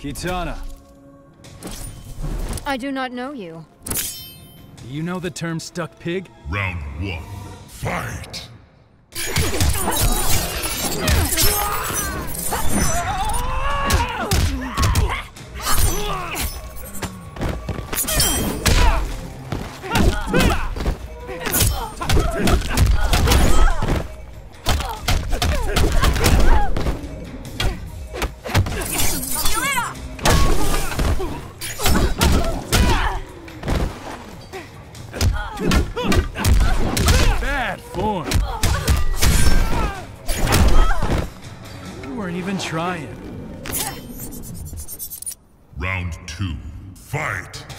Kitana, I do not know you. do you know the term stuck pig? Round one. Fight! You weren't even trying. Round two. Fight!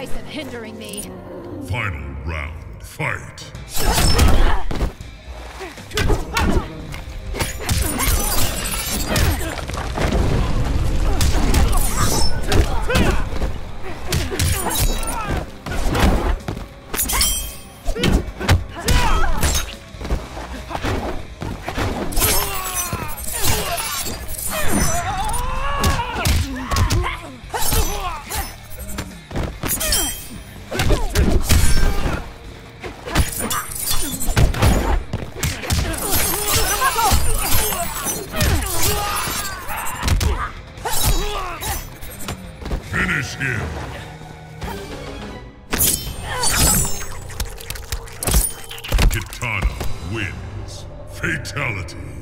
Bryson hindering me. Final round. Fight! Finish him! Kitana wins. Fatality.